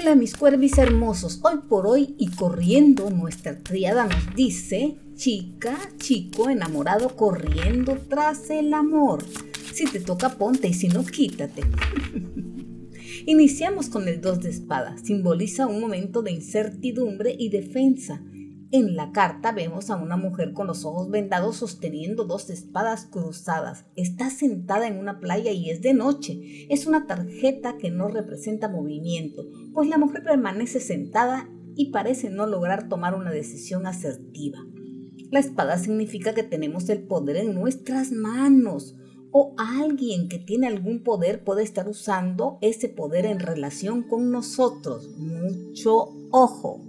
Hola mis cuervis hermosos, hoy por hoy y corriendo nuestra triada nos dice, chica, chico, enamorado, corriendo tras el amor. Si te toca ponte y si no quítate. Iniciamos con el 2 de espada, simboliza un momento de incertidumbre y defensa. En la carta vemos a una mujer con los ojos vendados sosteniendo dos espadas cruzadas. Está sentada en una playa y es de noche. Es una tarjeta que no representa movimiento, pues la mujer permanece sentada y parece no lograr tomar una decisión asertiva. La espada significa que tenemos el poder en nuestras manos o alguien que tiene algún poder puede estar usando ese poder en relación con nosotros. Mucho ojo.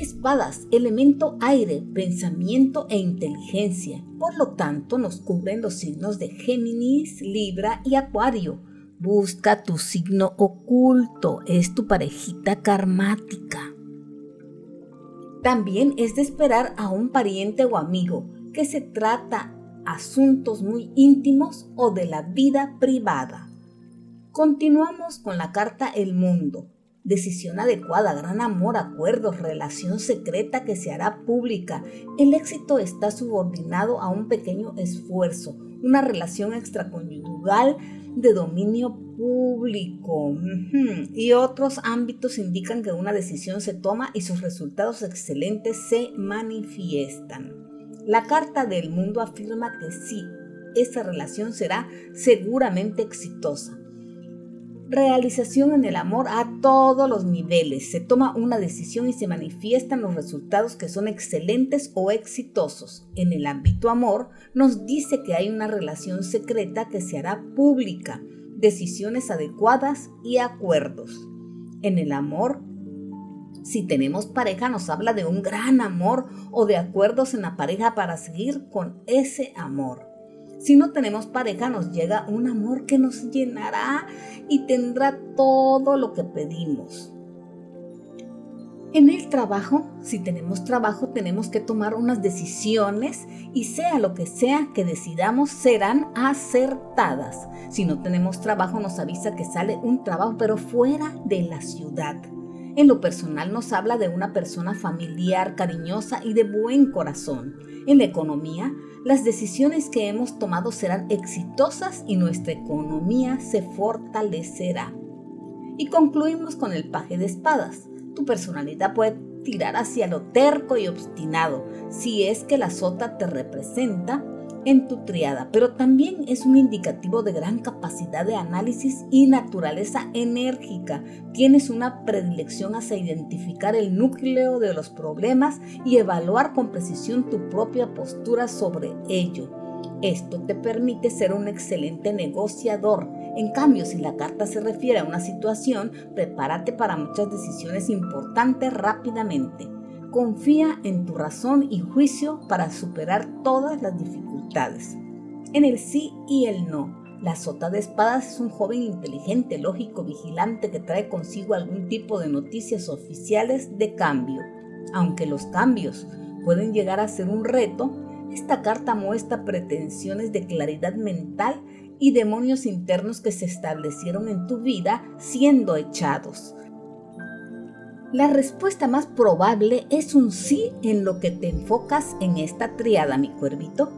Espadas, elemento aire, pensamiento e inteligencia. Por lo tanto, nos cubren los signos de Géminis, Libra y Acuario. Busca tu signo oculto, es tu parejita karmática. También es de esperar a un pariente o amigo que se trata asuntos muy íntimos o de la vida privada. Continuamos con la carta El Mundo decisión adecuada, gran amor, acuerdos, relación secreta que se hará pública. El éxito está subordinado a un pequeño esfuerzo, una relación extraconyugal de dominio público. Y otros ámbitos indican que una decisión se toma y sus resultados excelentes se manifiestan. La carta del mundo afirma que sí, esa relación será seguramente exitosa realización en el amor a todos los niveles. Se toma una decisión y se manifiestan los resultados que son excelentes o exitosos. En el ámbito amor nos dice que hay una relación secreta que se hará pública, decisiones adecuadas y acuerdos. En el amor, si tenemos pareja nos habla de un gran amor o de acuerdos en la pareja para seguir con ese amor. Si no tenemos pareja, nos llega un amor que nos llenará y tendrá todo lo que pedimos. En el trabajo, si tenemos trabajo, tenemos que tomar unas decisiones y sea lo que sea que decidamos, serán acertadas. Si no tenemos trabajo, nos avisa que sale un trabajo, pero fuera de la ciudad. En lo personal nos habla de una persona familiar, cariñosa y de buen corazón. En la economía las decisiones que hemos tomado serán exitosas y nuestra economía se fortalecerá. Y concluimos con el paje de espadas. Tu personalidad puede tirar hacia lo terco y obstinado si es que la sota te representa en tu triada, pero también es un indicativo de gran capacidad de análisis y naturaleza enérgica. Tienes una predilección hacia identificar el núcleo de los problemas y evaluar con precisión tu propia postura sobre ello. Esto te permite ser un excelente negociador. En cambio, si la carta se refiere a una situación, prepárate para muchas decisiones importantes rápidamente. Confía en tu razón y juicio para superar todas las dificultades. En el sí y el no, la sota de espadas es un joven inteligente, lógico, vigilante que trae consigo algún tipo de noticias oficiales de cambio. Aunque los cambios pueden llegar a ser un reto, esta carta muestra pretensiones de claridad mental y demonios internos que se establecieron en tu vida siendo echados. La respuesta más probable es un sí en lo que te enfocas en esta triada, mi cuervito.